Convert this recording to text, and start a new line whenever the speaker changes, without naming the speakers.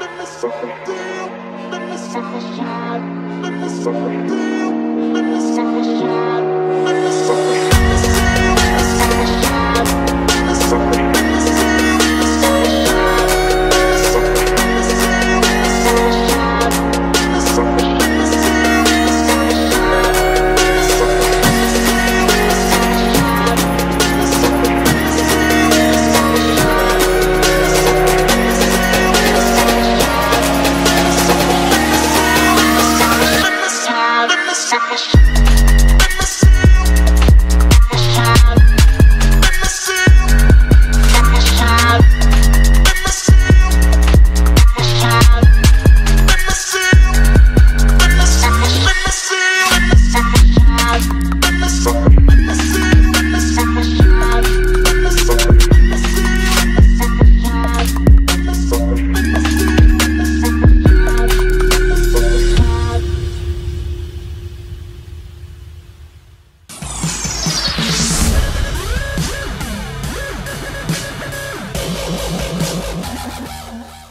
Let me suck a deal. Let me suck the shot. Let me suck a deal. you